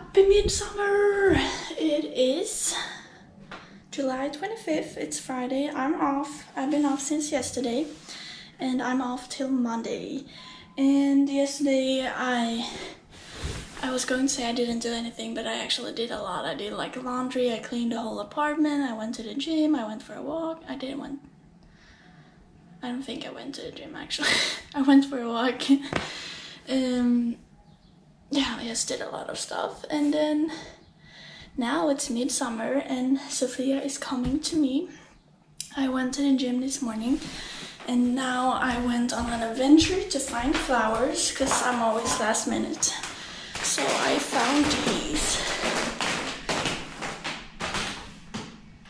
Happy Midsummer! It is July 25th. It's Friday. I'm off. I've been off since yesterday, and I'm off till Monday. And yesterday, I I was going to say I didn't do anything, but I actually did a lot. I did like laundry. I cleaned the whole apartment. I went to the gym. I went for a walk. I didn't went. I don't think I went to the gym actually. I went for a walk. um yeah, I just did a lot of stuff. And then now it's midsummer and Sophia is coming to me. I went to the gym this morning and now I went on an adventure to find flowers because I'm always last minute. So I found these.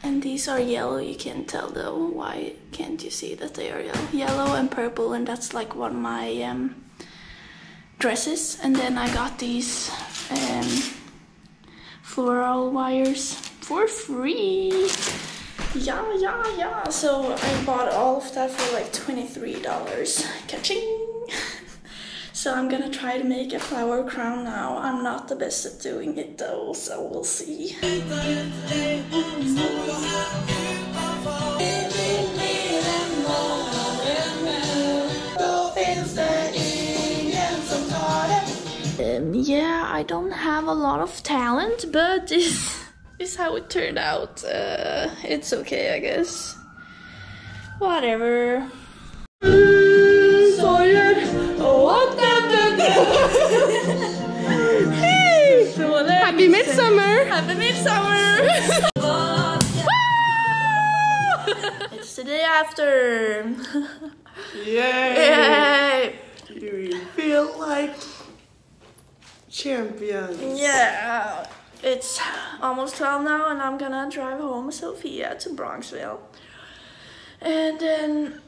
And these are yellow, you can't tell though. Why can't you see that they are yellow? Yellow and purple, and that's like what my um, dresses and then I got these um, floral wires for free. Yeah, yeah, yeah. So I bought all of that for like $23. Catching. so I'm gonna try to make a flower crown now. I'm not the best at doing it though, so we'll see. Yeah, I don't have a lot of talent, but this is how it turned out. Uh, it's okay, I guess. Whatever. Happy Midsummer! Happy Midsummer! it's the day after. Yay! Yay! Do You feel like champions. Yeah, it's almost 12 now, and I'm gonna drive home with Sophia to Bronxville. And then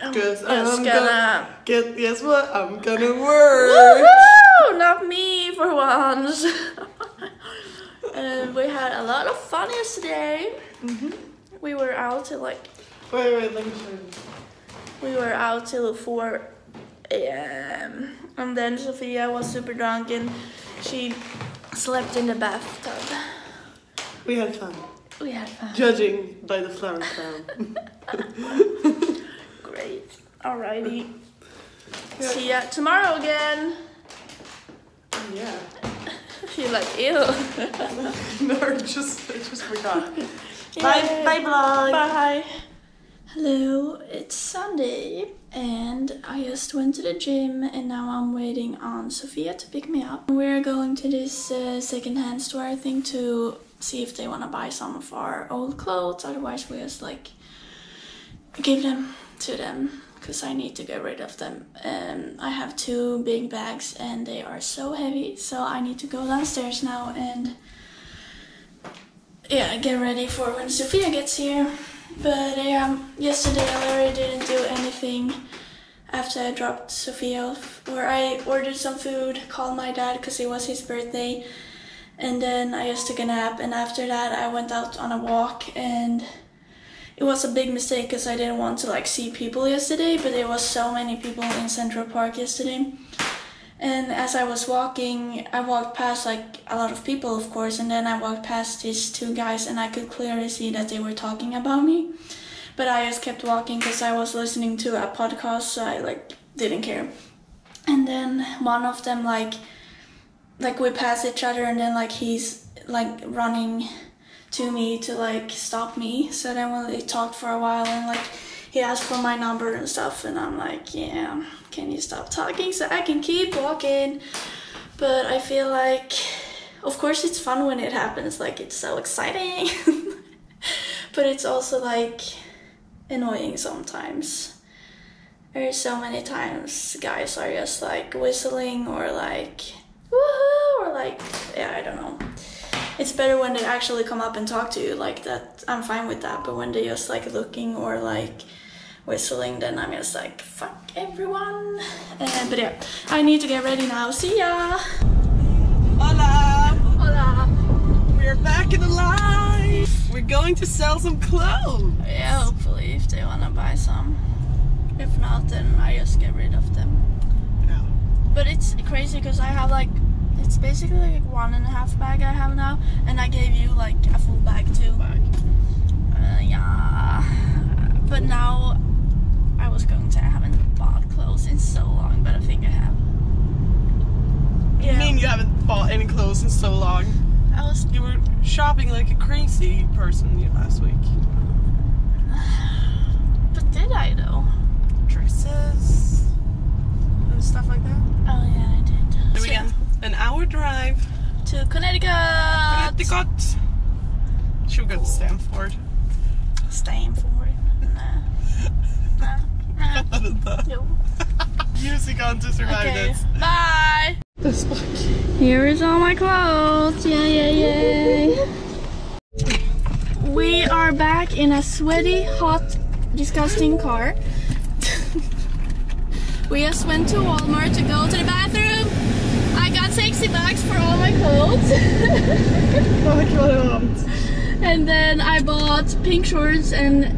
I'm Cause just I'm gonna. gonna get guess what? I'm gonna work. Woohoo! Not me for once. and we had a lot of fun yesterday. Mm-hmm. We were out till like Wait, wait, let me show you. we were out till 4 a.m. And then Sophia was super drunk and she slept in the bathtub. We had fun. We had fun. Judging by the flower crown. Great. Alrighty. Yeah. See ya tomorrow again. yeah. You're like, ew. no, I just, I just forgot. Yay. Bye, bye, vlog. Bye. Hello, it's Sunday and I just went to the gym and now I'm waiting on Sophia to pick me up. We're going to this uh, secondhand store I think to see if they want to buy some of our old clothes otherwise we just like give them to them because I need to get rid of them. Um, I have two big bags and they are so heavy so I need to go downstairs now and yeah, get ready for when Sophia gets here. But yeah, yesterday I already didn't do anything after I dropped Sophia off. Or I ordered some food, called my dad because it was his birthday, and then I just took a nap. And after that, I went out on a walk, and it was a big mistake because I didn't want to like see people yesterday. But there was so many people in Central Park yesterday. And as I was walking, I walked past like a lot of people, of course, and then I walked past these two guys, and I could clearly see that they were talking about me. But I just kept walking because I was listening to a podcast, so I like didn't care. And then one of them like, like we passed each other, and then like he's like running to me to like stop me. So then we talked for a while, and like he asked for my number and stuff, and I'm like, yeah, can you stop talking so I can keep walking? But I feel like, of course, it's fun when it happens, like, it's so exciting. but it's also like annoying sometimes. There's so many times guys are just like whistling or like, woohoo, or like, yeah, I don't know. It's better when they actually come up and talk to you like that. I'm fine with that, but when they're just like looking or like whistling, then I'm just like, fuck everyone. But yeah, I need to get ready now. See ya! Going to sell some clothes! Yeah, hopefully if they wanna buy some. If not, then I just get rid of them. Yeah. But it's crazy because I have like It's basically like one and a half bag I have now, and I gave you like a full bag too. Bag. Shopping like a crazy person last week. But did I though? Dresses and stuff like that. Oh yeah, I did. There we go. An hour drive. To Connecticut. Connecticut. Should we go to Stamford? Stamford. Nah. Nah. Nah. No. Music on to survive Okay. this. Bye. This book. Here is all my clothes. Yeah, yeah, yeah. We are back in a sweaty, hot, disgusting car. we just went to Walmart to go to the bathroom. I got 60 bucks for all my clothes. and then I bought pink shorts and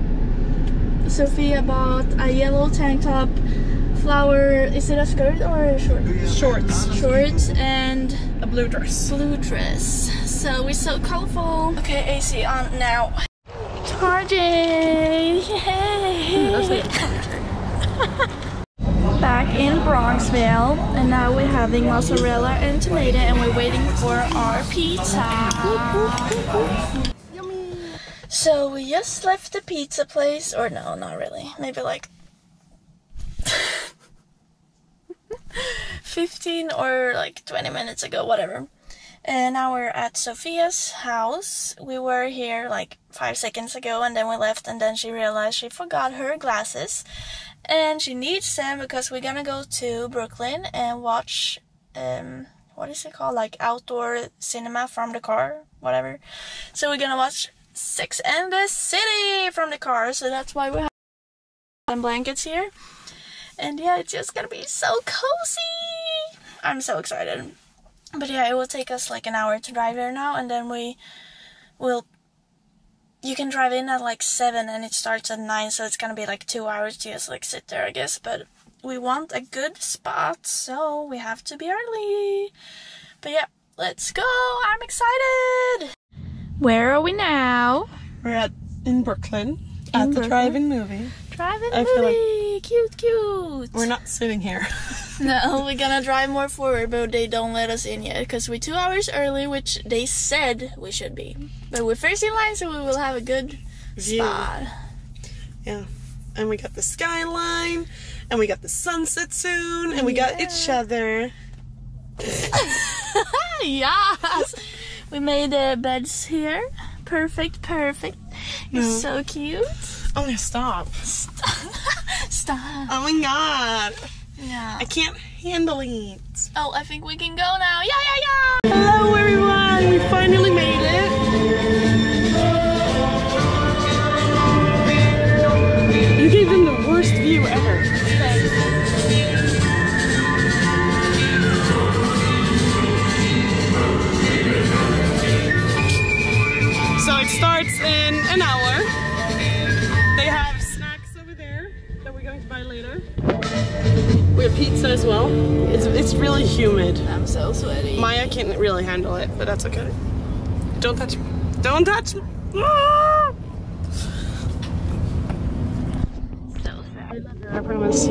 Sophia bought a yellow tank top, flower, is it a skirt or a short? Shorts. Shorts and A blue dress. blue dress. So we're so colorful. Okay, AC on now. Charging! Yay! Back in Bronxville, and now we're having mozzarella and tomato, and we're waiting for our pizza. So we just left the pizza place, or no, not really. Maybe like 15 or like 20 minutes ago, whatever. And now we're at Sophia's house. We were here like five seconds ago and then we left, and then she realized she forgot her glasses. And she needs them because we're gonna go to Brooklyn and watch, um, what is it called? Like outdoor cinema from the car, whatever. So we're gonna watch Sex and the City from the car. So that's why we have some blankets here. And yeah, it's just gonna be so cozy. I'm so excited. But yeah, it will take us like an hour to drive there now, and then we will. You can drive in at like seven, and it starts at nine, so it's gonna be like two hours to just like sit there, I guess. But we want a good spot, so we have to be early. But yeah, let's go! I'm excited. Where are we now? We're at in Brooklyn at the drive-in movie. Driving I feel like- movie, cute, cute. We're not sitting here. No, we're gonna drive more forward, but they don't let us in yet because we're two hours early, which they said we should be. But we're first in line, so we will have a good View. spot. Yeah. And we got the skyline, and we got the sunset soon, and we got each other. yes! We made the beds here. Perfect, perfect. You're No. so cute. Oh my stop. Stop. stop. Oh my god. Yeah. I can't handle it. Oh, I think we can go now. Yeah, yeah, yeah! Hello everyone, we finally made an hour. They have snacks over there that we're going to buy later. We have pizza as well. It's, it's really humid. I'm so sweaty. Maja can't really handle it, but that's okay. Don't touch me. Don't touch me. Ah! so sad. I promise.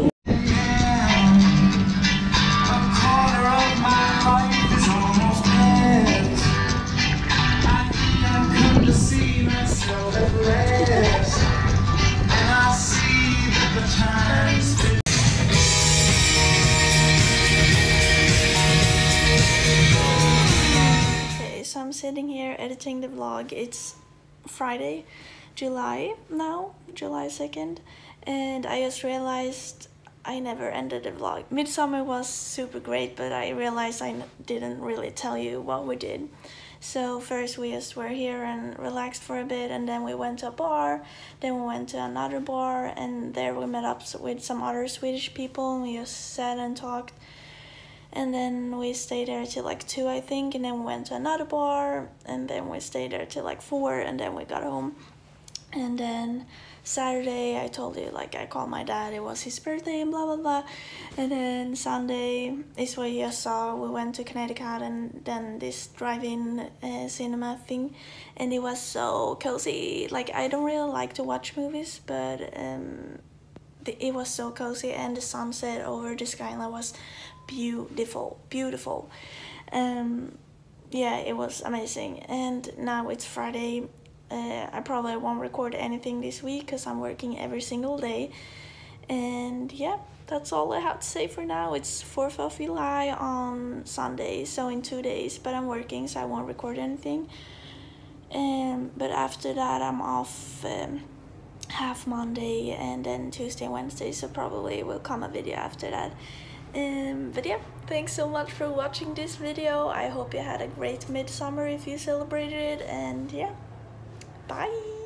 Sitting here editing the vlog. It's Friday, July now, July 2nd, and I just realized I never ended the vlog. Midsummer was super great, but I realized I didn't really tell you what we did. So first we just were here and relaxed for a bit, and then we went to a bar, then we went to another bar, and there we met up with some other Swedish people, and we just sat and talked and then we stayed there till like two i think and then we went to another bar and then we stayed there till like four and then we got home. And then Saturday I told you like I called my dad it was his birthday and blah blah blah. And then Sunday is what you saw we went to Connecticut and then this drive-in uh, cinema thing and it was so cozy. Like I don't really like to watch movies but um, it was so cozy and the sunset over the skyline was beautiful beautiful um, yeah it was amazing and now it's Friday uh, I probably won't record anything this week because I'm working every single day. And yeah, that's all I have to say for now. It's 4th of July on Sunday, so in two days, but I'm working so I won't record anything. Um, but after that, I'm off um, half Monday and then Tuesday, Wednesday, so probably will come a video after that. Um, but yeah, thanks so much for watching this video. I hope you had a great midsummer if you celebrated it, and yeah. Bye.